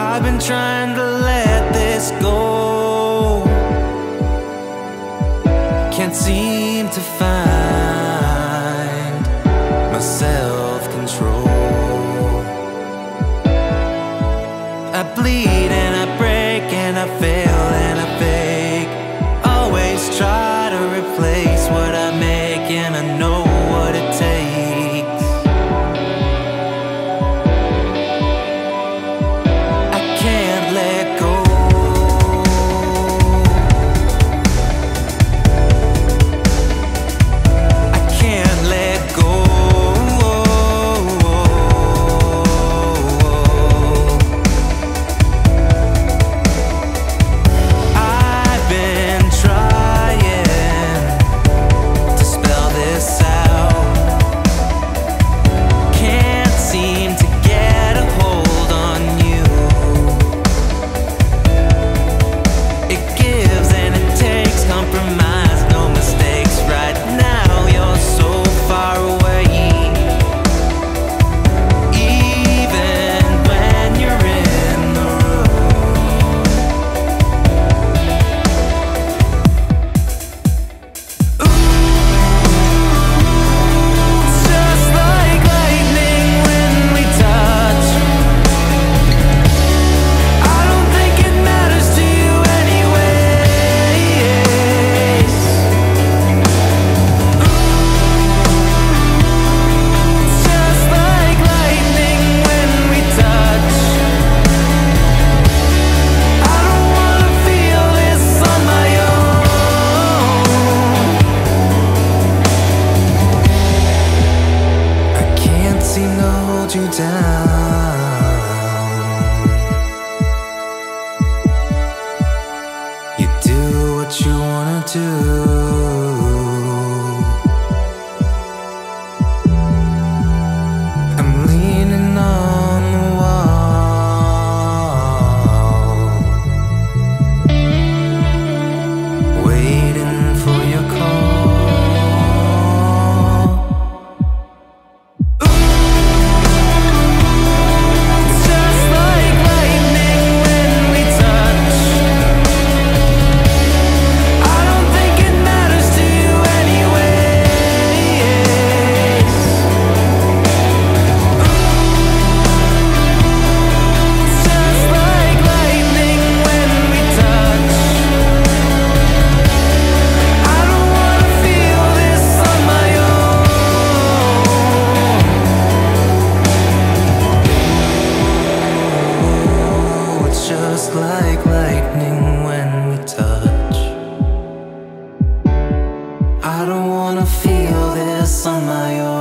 I've been trying to let this go. Can't seem to find. seem to hold you down. You do what you wanna do. on my own.